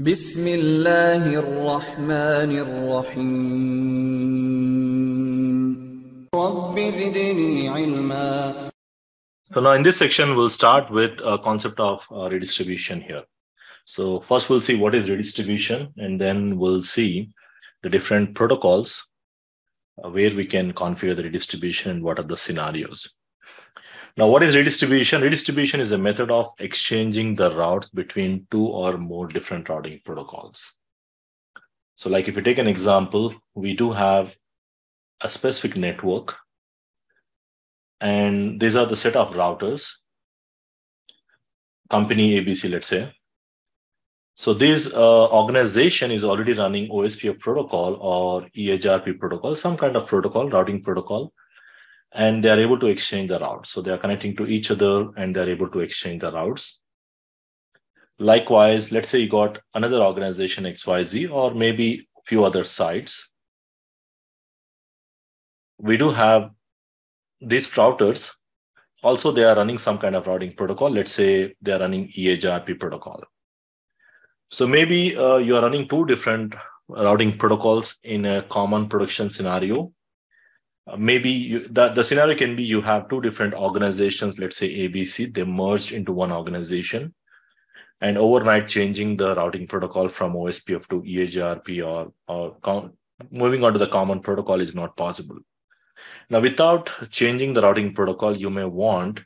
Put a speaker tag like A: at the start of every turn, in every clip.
A: بسم الله الرحمن الرحيم رب زدني علما
B: So now in this section, we'll start with a concept of uh, redistribution here. So first we'll see what is redistribution, and then we'll see the different protocols uh, where we can configure the redistribution and what are the scenarios. Now, what is redistribution? Redistribution is a method of exchanging the routes between two or more different routing protocols. So like if you take an example, we do have a specific network and these are the set of routers company abc let's say so this uh, organization is already running ospf protocol or eigrp protocol some kind of protocol routing protocol and they are able to exchange the routes. So they are connecting to each other and they're able to exchange the routes. Likewise let's say you got another organization xyz or maybe a few other sites. We do have these routers. Also they are running some kind of routing protocol. Let's say they are running eigrp protocol. So maybe uh, you are running two different routing protocols in a common production scenario Uh, maybe you, the, the scenario can be you have two different organizations let's say abc they merged into one organization and overnight changing the routing protocol from ospf to eigrp or, or com- moving on to the common protocol is not possible now, without changing the routing protocol, you may want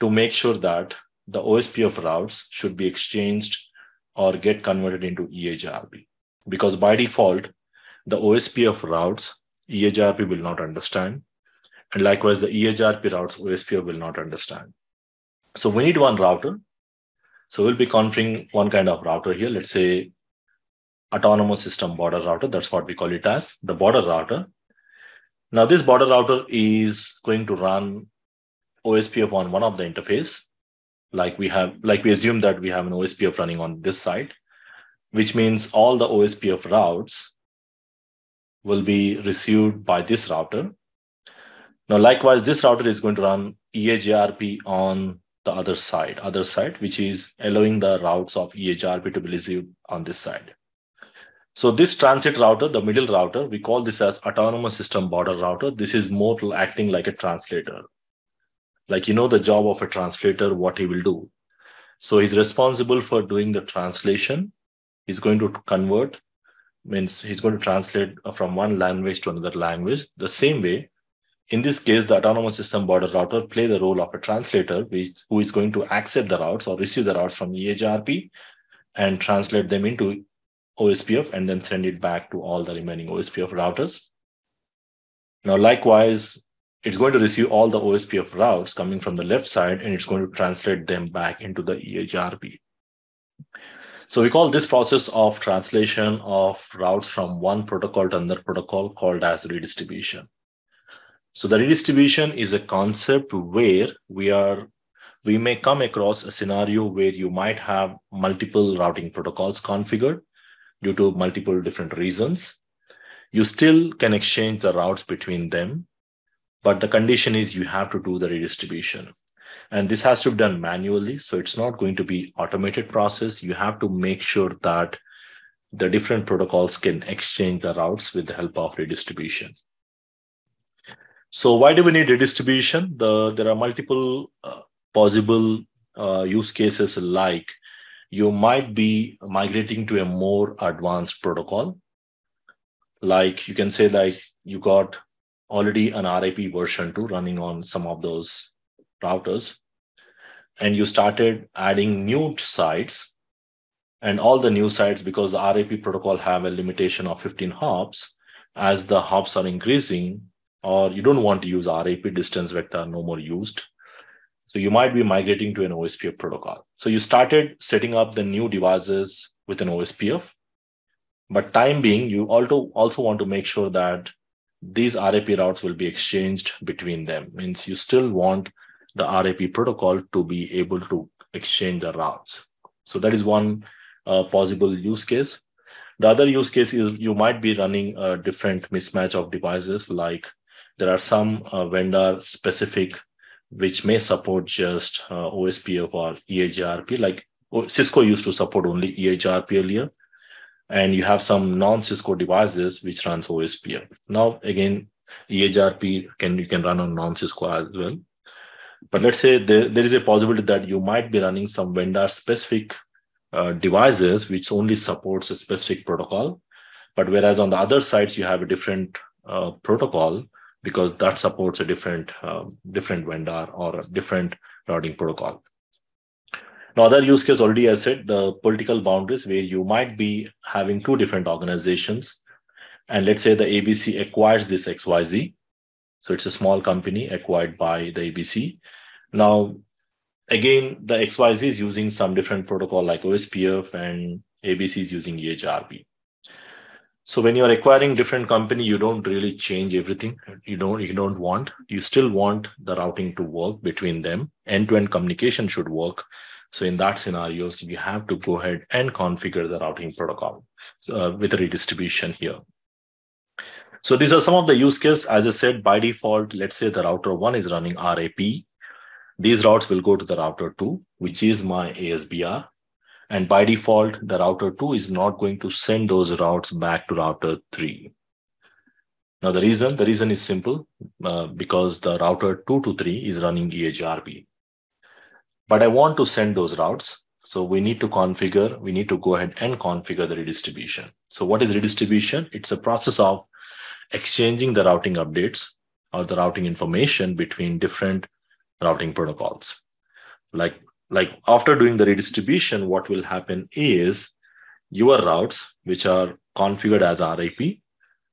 B: to make sure that the OSPF routes should be exchanged or get converted into EIGRP. Because by default, the OSPF routes, EIGRP will not understand. And likewise, the EIGRP routes, OSPF will not understand. So we need one router. So we'll be configuring one kind of router here. Let's say autonomous system border router. That's what we call it as the border router now this border router is going to run OSPF on one of the interface, like we have, like we assume that we have an OSPF running on this side, which means all the OSPF routes will be received by this router. Now, likewise, this router is going to run EIGRP on the other side, other side, which is allowing the routes of EIGRP to be received on this side. So this transit router, the middle router, we call this as autonomous system border router. This is more acting like a translator. Like you know the job of a translator, what he will do. So he's responsible for doing the translation. He's going to convert, means he's going to translate uh, from one language to another language. The same way, in this case, the autonomous system border router play the role of a translator, which, who is going to accept the routes or receive the routes from EIGRP and translate them into OSPF and then send it back to all the remaining OSPF routers. Now, likewise, it's going to receive all the OSPF routes coming from the left side and it's going to translate them back into the EIGRP. So we call this process of translation of routes from one protocol to another protocol called as redistribution. So the redistribution is a concept where we are we may come across a scenario where you might have multiple routing protocols configured due to multiple different reasons. You still can exchange the routes between them, but the condition is you have to do the redistribution. And this has to be done manually. So it's not going to be automated process. You have to make sure that the different protocols can exchange the routes with the help of redistribution. So why do we need redistribution? The, there are multiple uh, possible uh, use cases like you might be migrating to a more advanced protocol. Like you can say like you got already an RIP version 2 running on some of those routers. And you started adding new sites and all the new sites because the RIP protocol have a limitation of 15 hops as the hops are increasing or you don't want to use RIP distance vector no more used so you might be migrating to an OSPF protocol. So you started setting up the new devices with an OSPF, but time being, you also also want to make sure that these RIP routes will be exchanged between them. Means you still want the RIP protocol to be able to exchange the routes. So that is one uh, possible use case. The other use case is you might be running a different mismatch of devices, like there are some uh, vendor specific which may support just uh, OSPF or EIGRP. Like Cisco used to support only EIGRP earlier, and you have some non-Cisco devices which runs OSPF. Now, again, EIGRP can you can run on non-Cisco as well. But let's say there, there is a possibility that you might be running some vendor-specific uh, devices which only supports a specific protocol. But whereas on the other sides you have a different uh, protocol because that supports a different uh, different vendor or a different routing protocol. Now, other use case already I said the political boundaries where you might be having two different organizations. And let's say the ABC acquires this XYZ. So it's a small company acquired by the ABC. Now, again, the XYZ is using some different protocol like OSPF and ABC is using EIGRP. So when you're acquiring different company, you don't really change everything. You don't you don't want. You still want the routing to work between them. End-to-end communication should work. So in that scenarios, you have to go ahead and configure the routing protocol uh, with redistribution here. So these are some of the use cases. As I said, by default, let's say the router one is running RIP. These routes will go to the router two, which is my ASBR. And by default, the router two is not going to send those routes back to router three. Now, the reason, the reason is simple, uh, because the router two to three is running EIGRP but I want to send those routes. So we need to configure, we need to go ahead and configure the redistribution. So what is redistribution? It's a process of exchanging the routing updates or the routing information between different routing protocols. Like, like after doing the redistribution, what will happen is your routes, which are configured as RIP,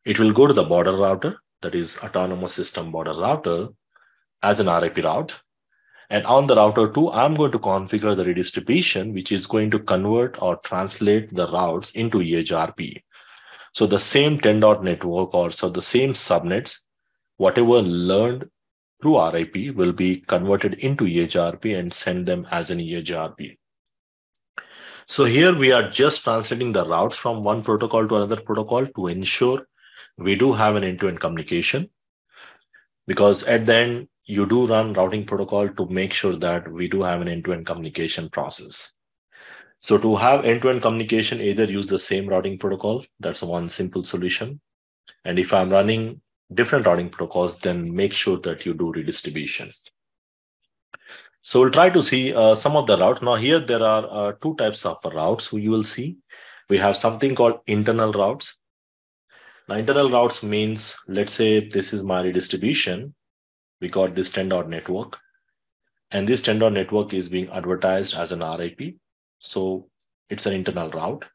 B: it will go to the border router, that is autonomous system border router as an RIP route and on the router 2, I'm going to configure the redistribution, which is going to convert or translate the routes into EIGRP. So the same 10 dot network or so the same subnets, whatever learned through RIP will be converted into EIGRP and send them as an EIGRP. So here we are just translating the routes from one protocol to another protocol to ensure we do have an end-to-end communication. Because at the end, you do run routing protocol to make sure that we do have an end-to-end communication process. So to have end-to-end communication, either use the same routing protocol. That's one simple solution. And if I'm running different routing protocols, then make sure that you do redistribution. So we'll try to see uh, some of the routes. Now here there are uh, two types of routes you will see. We have something called internal routes. Now internal routes means, let's say this is my redistribution we got this 10 dot network. And this 10 dot network is being advertised as an RIP. So it's an internal route.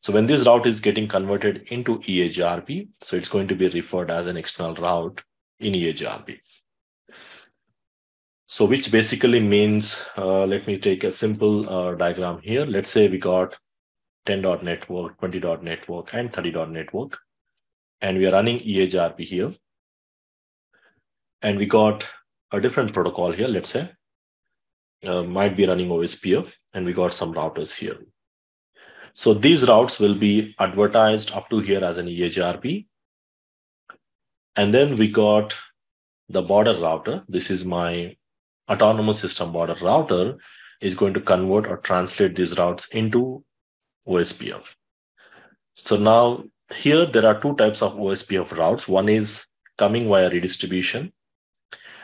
B: So when this route is getting converted into EIGRP, so it's going to be referred as an external route in EIGRP. So which basically means, uh, let me take a simple uh, diagram here. Let's say we got 10 dot network, 20 dot network, and 30 dot network. And we are running EIGRP here and we got a different protocol here, let's say, uh, might be running OSPF, and we got some routers here. So these routes will be advertised up to here as an EIGRP. And then we got the border router. This is my autonomous system border router is going to convert or translate these routes into OSPF. So now here there are two types of OSPF routes. One is coming via redistribution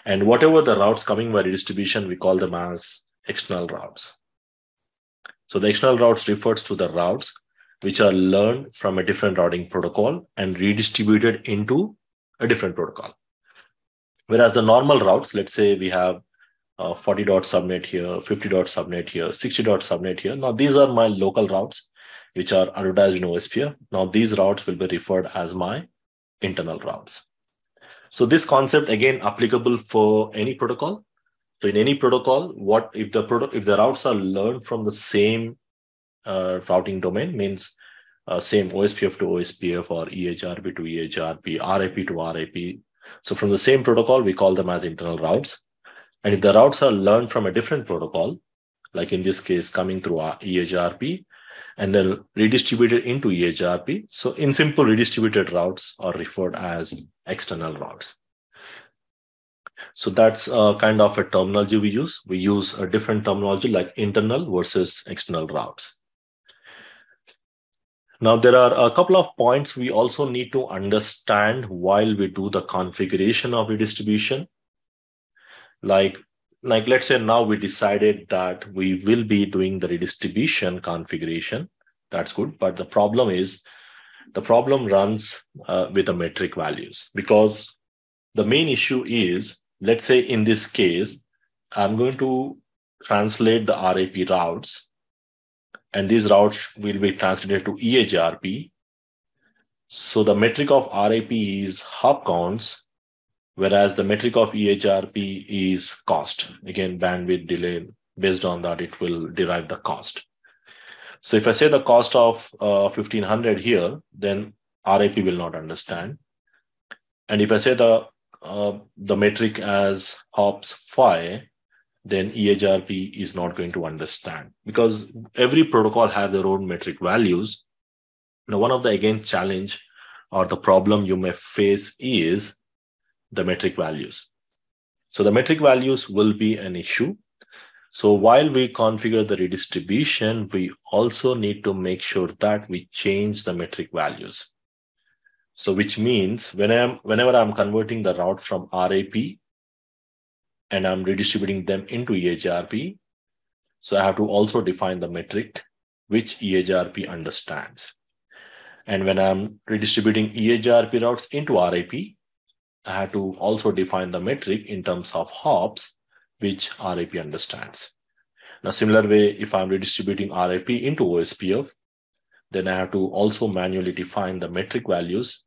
B: and whatever the routes coming by redistribution, we call them as external routes. So the external routes refers to the routes which are learned from a different routing protocol and redistributed into a different protocol. Whereas the normal routes, let's say we have 40 dot subnet here, 50 dot subnet here, 60 dot subnet here. Now these are my local routes which are advertised in OSPF. Now these routes will be referred as my internal routes. So this concept again applicable for any protocol. So in any protocol, what if the product if the routes are learned from the same uh, routing domain means uh, same OSPF to OSPF or EIGRP to EIGRP, RIP to RIP. So from the same protocol, we call them as internal routes. And if the routes are learned from a different protocol, like in this case, coming through EIGRP, and then redistributed into EIGRP. So in simple, redistributed routes are referred as external routes. So that's uh, kind of a terminology we use. We use a different terminology like internal versus external routes. Now, there are a couple of points we also need to understand while we do the configuration of redistribution. Like, like let's say now we decided that we will be doing the redistribution configuration. That's good. But the problem is the problem runs uh, with the metric values because the main issue is, let's say in this case, I'm going to translate the RIP routes and these routes will be translated to EIGRP. So the metric of RIP is hop counts, whereas the metric of EIGRP is cost. Again, bandwidth delay, based on that, it will derive the cost. So if I say the cost of uh, 1500 here, then RIP will not understand. And if I say the uh, the metric as hops phi, then EIGRP is not going to understand because every protocol have their own metric values. Now, one of the again challenge or the problem you may face is the metric values. So the metric values will be an issue. So while we configure the redistribution, we also need to make sure that we change the metric values. So which means when I'm, whenever I'm converting the route from RIP and I'm redistributing them into EIGRP. So I have to also define the metric which EIGRP understands. And when I'm redistributing EIGRP routes into RIP, I have to also define the metric in terms of hops, which RIP understands. Now, similar way, if I'm redistributing RIP into OSPF, then I have to also manually define the metric values,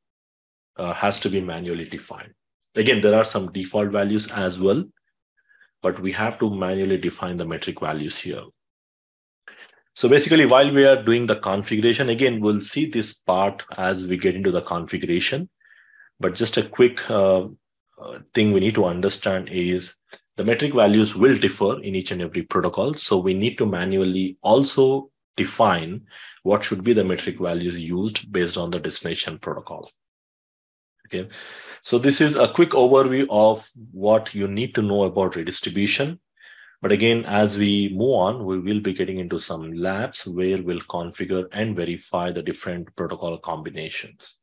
B: uh, has to be manually defined. Again, there are some default values as well, but we have to manually define the metric values here. So basically, while we are doing the configuration, again, we'll see this part as we get into the configuration. But just a quick uh, uh, thing we need to understand is the metric values will differ in each and every protocol. So we need to manually also define what should be the metric values used based on the destination protocol. Okay, so this is a quick overview of what you need to know about redistribution. But again, as we move on, we will be getting into some labs where we'll configure and verify the different protocol combinations.